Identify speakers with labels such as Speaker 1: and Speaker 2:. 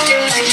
Speaker 1: Música